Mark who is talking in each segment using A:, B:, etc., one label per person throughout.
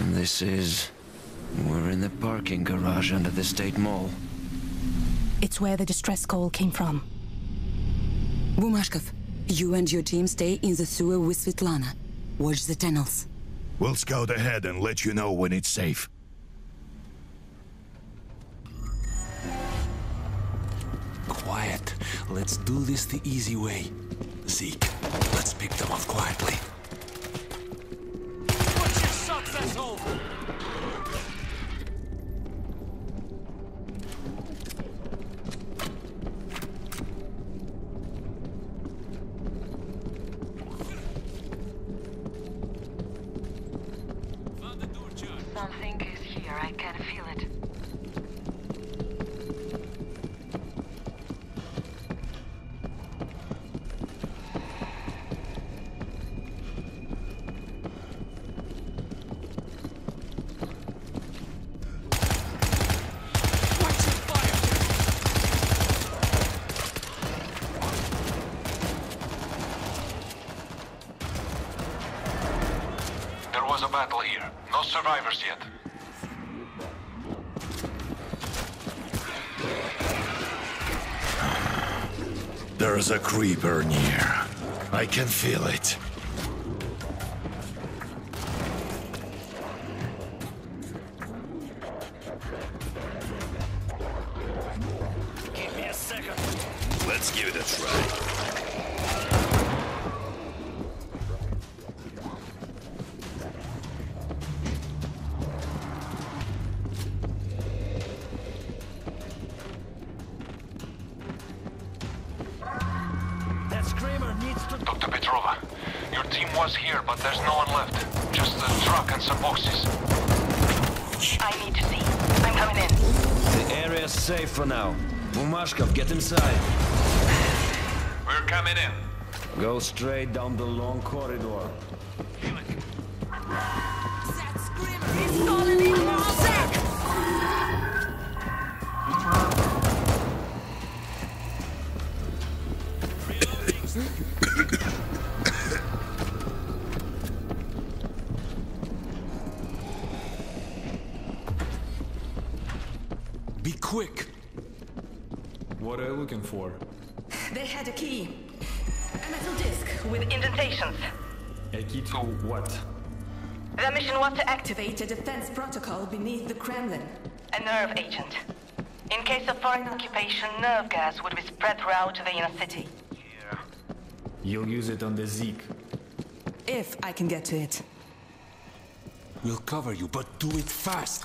A: This is... We're in the parking garage under the State Mall.
B: It's where the distress call came from.
C: Bumashkov, you and your team stay in the sewer with Svetlana. Watch the tunnels.
D: We'll scout ahead and let you know when it's safe.
E: Quiet. Let's do this the easy way. Zeke, let's pick them off quietly.
F: Shots, asshole!
G: Something is here. I can feel it.
H: There was a battle here. No survivors yet.
D: There's a creeper near. I can feel it.
A: Now. Bumashkov, get inside.
H: We're coming in.
A: Go straight down the long corridor.
E: Be
I: for?
B: They had a key.
G: A metal disc with indentations.
I: A key to what?
G: The mission was to activate
B: Activate a defense protocol beneath the Kremlin.
G: a nerve agent. In case of foreign occupation, nerve gas would be spread throughout the inner city.
I: You'll use it on the Zeke.
B: If I can get to it.
E: We'll cover you, but do it fast.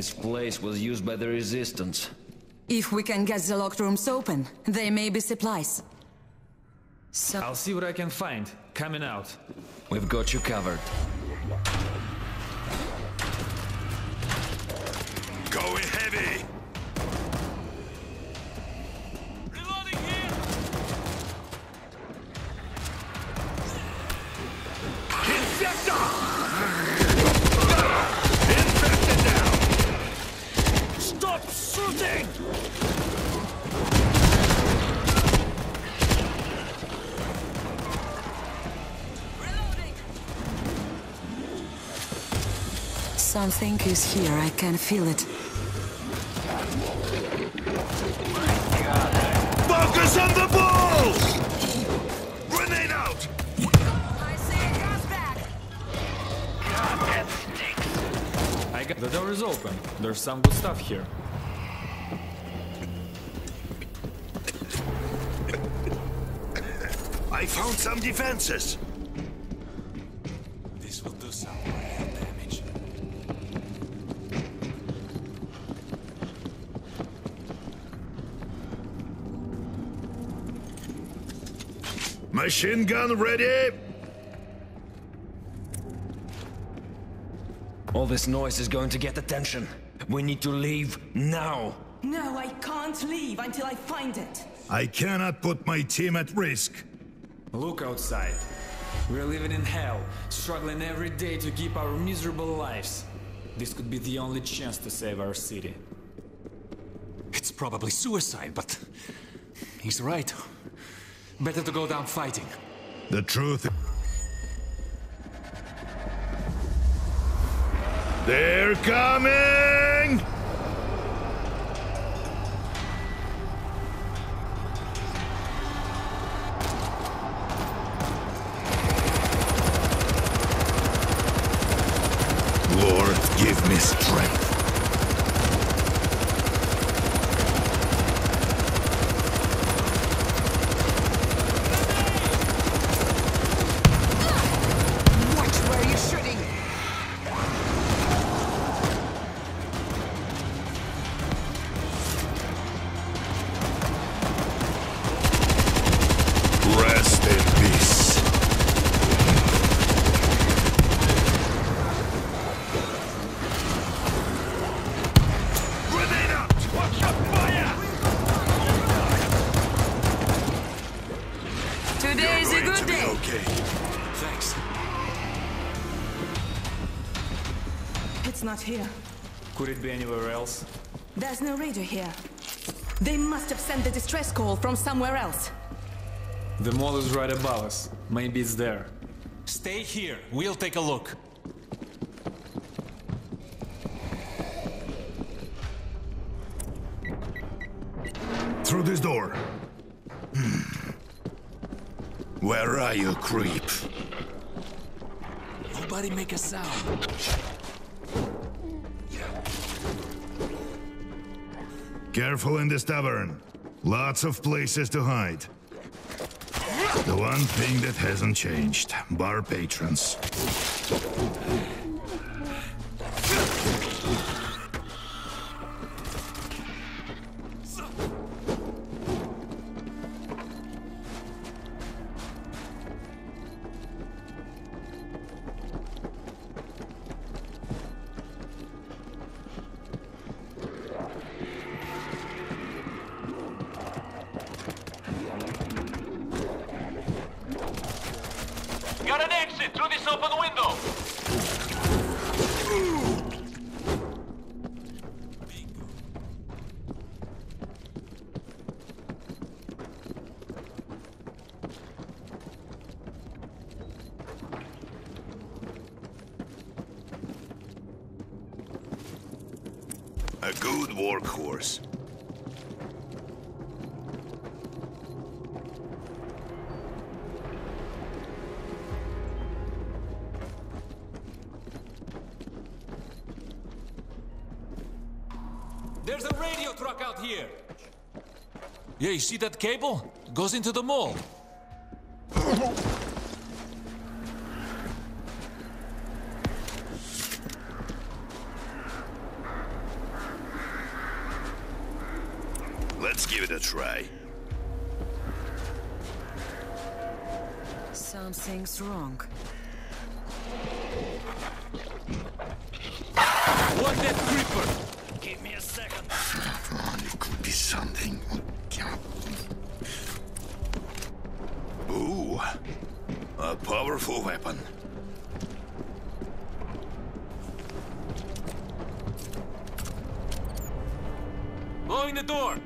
A: This place was used by the Resistance.
C: If we can get the locked rooms open, there may be supplies. So,
I: I'll see what I can find. Coming out.
A: We've got you covered.
D: Going heavy!
F: Reloading here!
D: Infected down!
F: Stop shooting!
C: something is here. I can feel it.
D: Focus on the balls! Grenade out!
I: I got the door is open. There's some good stuff here.
D: I found some defenses.
E: This will do some real damage.
D: Machine gun ready?
A: All this noise is going to get attention. We need to leave now.
B: No, I can't leave until I find it.
D: I cannot put my team at risk.
I: Look outside. We're living in hell, struggling every day to keep our miserable lives. This could be the only chance to save our city.
E: It's probably suicide, but he's right. Better to go down fighting.
D: The truth. They're coming!
B: There's no radar here. They must have sent the distress call from somewhere else.
I: The mall is right above us. Maybe it's there.
E: Stay here. We'll take a look.
D: Through this door. Hmm. Where are you, creep?
E: Nobody make a sound.
D: Careful in this tavern. Lots of places to hide. The one thing that hasn't changed bar patrons.
H: Through this open window.
E: There's a radio truck out here. Yeah, you see that cable? Goes into the mall.
D: Let's give it a try.
C: Something's wrong.
D: Something. Ooh, a powerful weapon.
E: Blowing the door.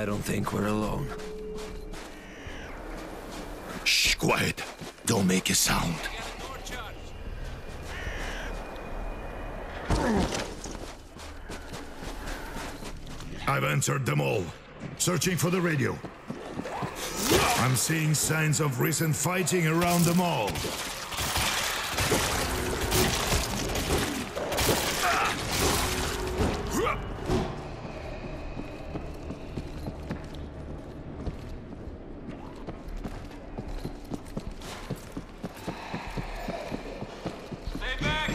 A: I don't think we're alone.
D: Shh, quiet. Don't make a sound. I've answered them all. Searching for the radio. I'm seeing signs of recent fighting around the mall.
H: Stay back!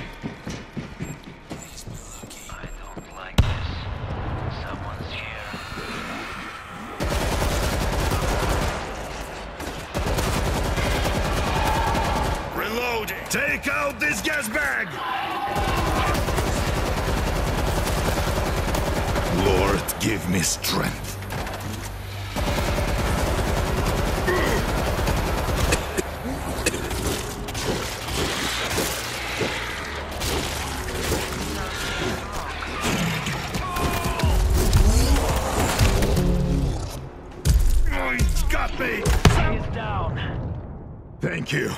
E: Please be lucky.
F: I don't like this. Someone's here.
D: Reloading! Take out this gas bag! Lord, give me strength. Oh, he's got me!
F: He's down.
D: Thank you.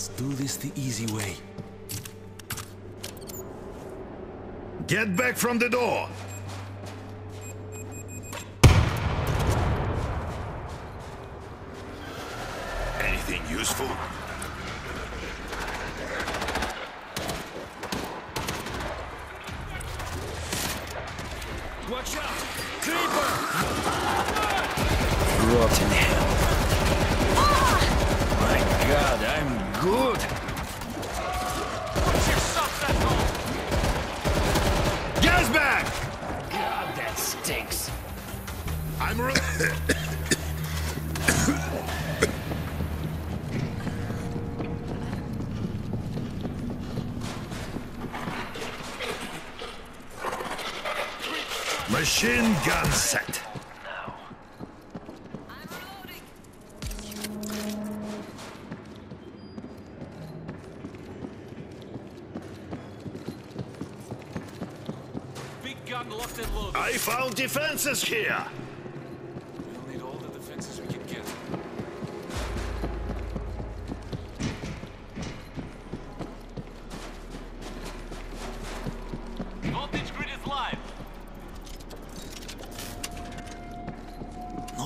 E: Let's do this the easy way.
D: Get back from the door! Anything useful? Machine gun set.
F: Big gun locked and loaded.
D: I found defenses here.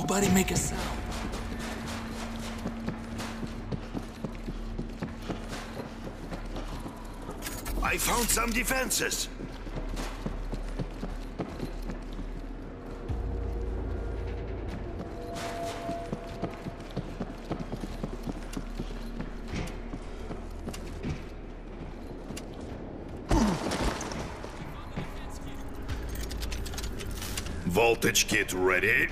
E: Nobody make a sound.
D: I found some defenses. Voltage kit ready.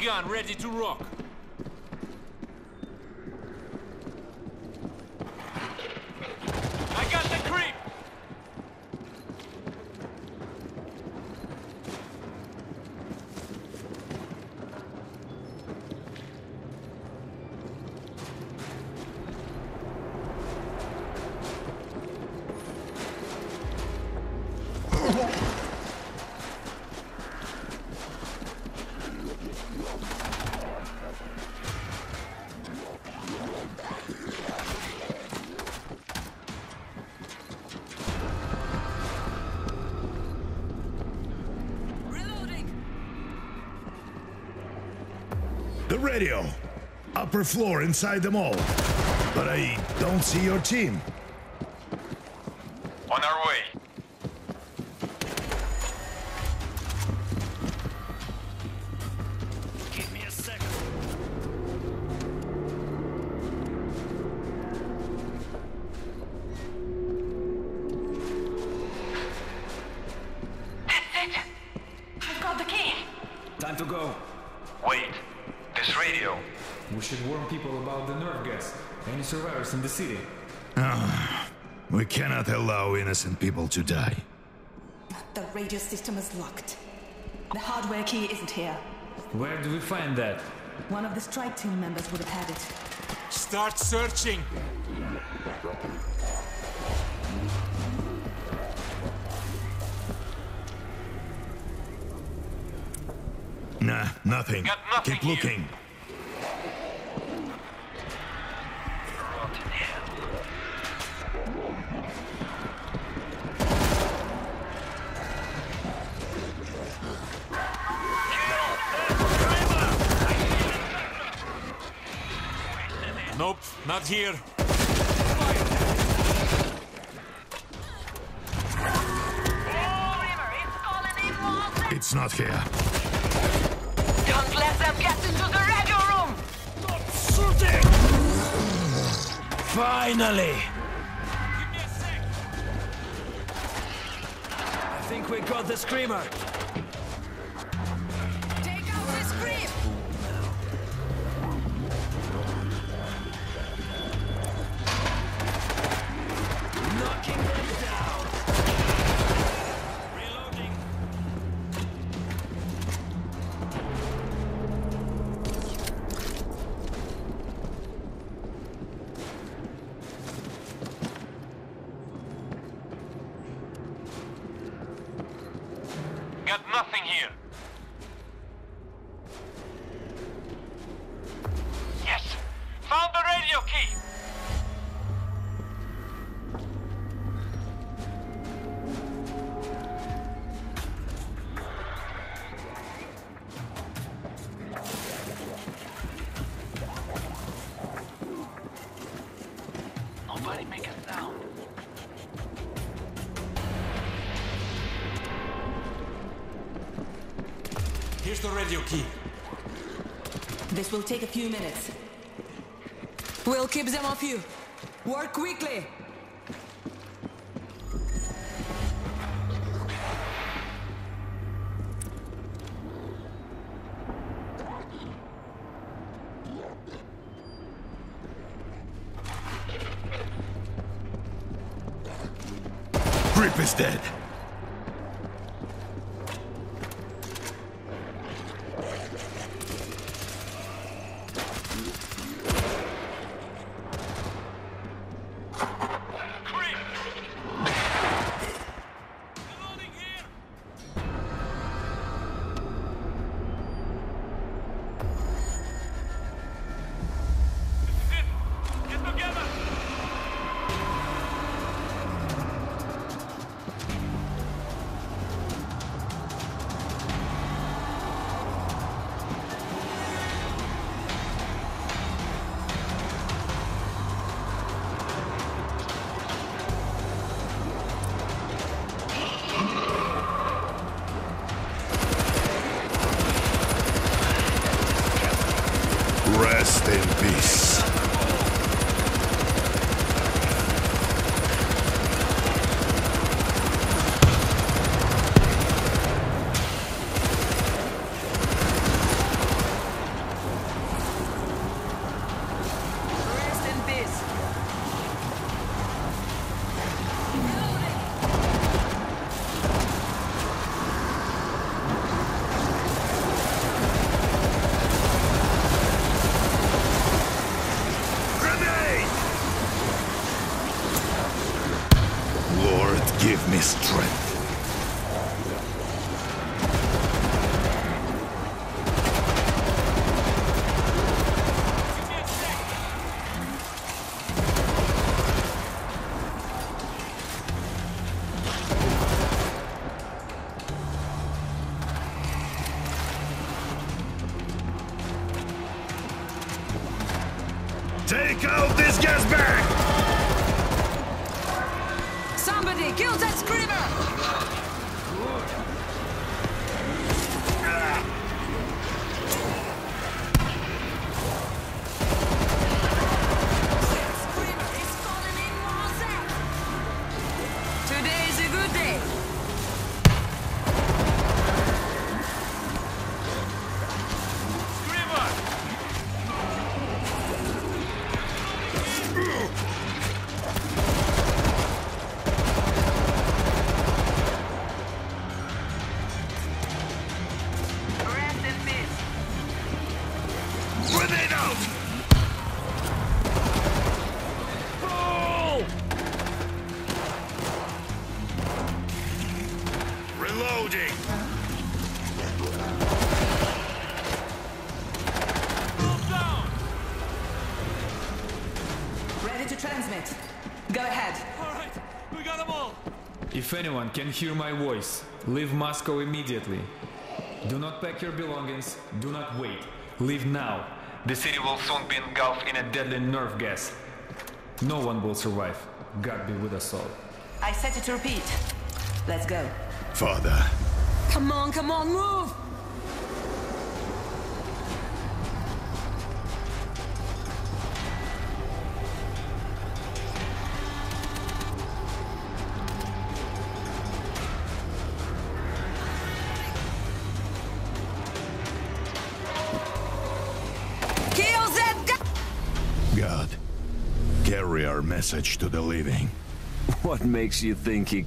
F: Gun ready to rock. The
D: radio. Upper floor inside the mall. But I don't see your team.
I: Survivors in the city?
D: Ah, we cannot allow innocent people to die.
B: The radio system is locked. The hardware key isn't here.
I: Where do we find that?
B: One of the strike team members would have had it.
F: Start searching.
D: Nah, nothing.
H: Nothing
D: Keep
H: here.
D: looking.
F: Nope, not here.
D: It's not here.
G: Don't let them get into the radio room.
A: Shooting! Finally!
F: Give me a sec.
A: I think we got the screamer.
F: Here's the radio key.
B: This will take a few minutes.
C: We'll keep them off you. Work quickly!
I: If anyone can hear my voice, leave Moscow immediately. Do not pack your belongings, do not wait. Leave now. The city will soon be engulfed in a deadly nerve gas. No one will survive. God be with us all.
B: I set it to repeat. Let's go.
D: Father,
C: Come on, come on, move!
D: Message to the living.
A: What makes you think he